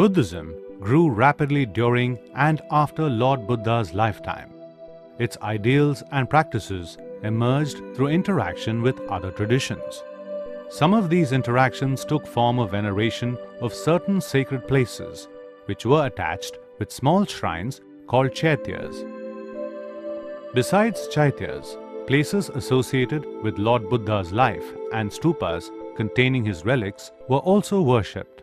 Buddhism grew rapidly during and after Lord Buddha's lifetime. Its ideals and practices emerged through interaction with other traditions. Some of these interactions took form of veneration of certain sacred places, which were attached with small shrines called chaityas. Besides chaityas, places associated with Lord Buddha's life and stupas containing his relics were also worshipped.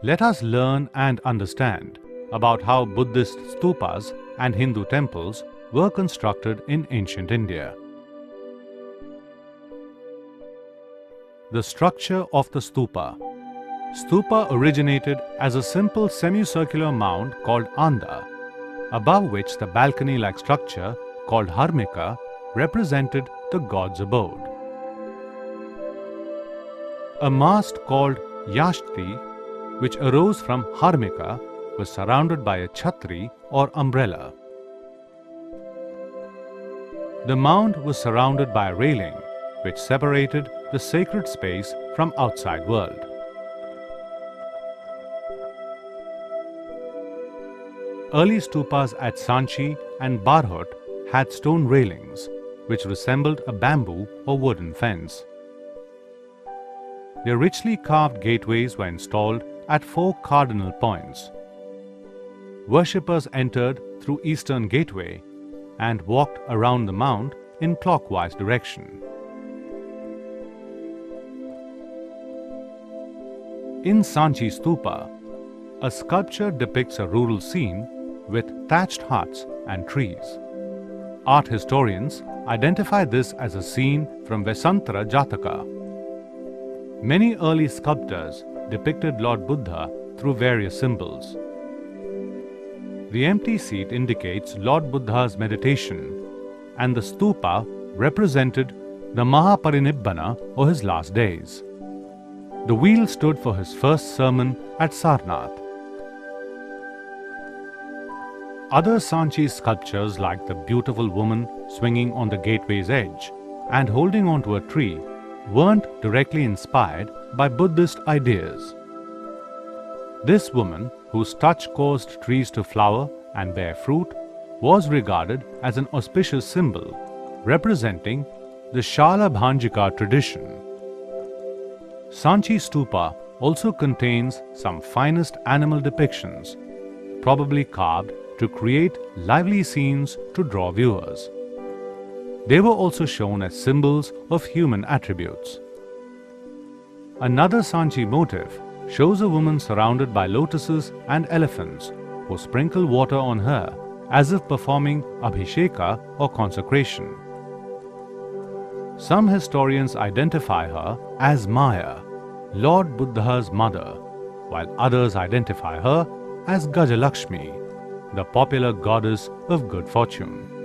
Let us learn and understand about how Buddhist stupas and Hindu temples were constructed in ancient India. The structure of the stupa. Stupa originated as a simple semicircular mound called anda, above which the balcony-like structure called harmika represented the god's abode. A mast called yashti which arose from Harmika was surrounded by a chhatri or umbrella. The mound was surrounded by a railing which separated the sacred space from outside world. Early stupas at Sanchi and Bharhut had stone railings which resembled a bamboo or wooden fence. Their richly carved gateways were installed at four cardinal points. Worshippers entered through Eastern Gateway and walked around the mount in clockwise direction. In Sanchi Stupa, a sculpture depicts a rural scene with thatched huts and trees. Art historians identify this as a scene from Vesantara Jataka. Many early sculptors depicted Lord Buddha through various symbols. The empty seat indicates Lord Buddha's meditation, and the stupa represented the Mahaparinibbana or his last days. The wheel stood for his first sermon at Sarnath. Other Sanchi sculptures like the beautiful woman swinging on the gateway's edge and holding onto a tree weren't directly inspired by Buddhist ideas. This woman, whose touch caused trees to flower and bear fruit, was regarded as an auspicious symbol representing the Shalabhanjika tradition. Sanchi Stupa also contains some finest animal depictions, probably carved to create lively scenes to draw viewers. They were also shown as symbols of human attributes. Another Sanchi motif shows a woman surrounded by lotuses and elephants who sprinkle water on her as if performing abhisheka or consecration. Some historians identify her as Maya, Lord Buddha's mother, while others identify her as Gajalakshmi, the popular goddess of good fortune.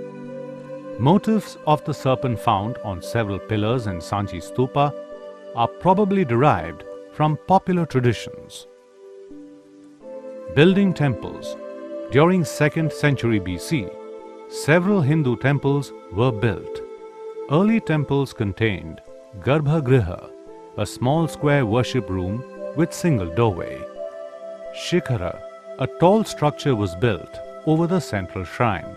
Motifs of the serpent found on several pillars in Sanchi Stupa are probably derived from popular traditions. Building temples During 2nd century BC, several Hindu temples were built. Early temples contained Garbhagriha, a small square worship room with single doorway. Shikhara, a tall structure was built over the central shrine.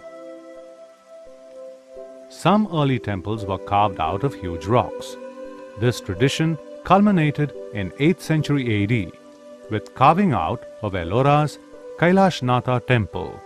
Some early temples were carved out of huge rocks. This tradition culminated in 8th century AD with carving out of Ellora's Kailashnatha temple.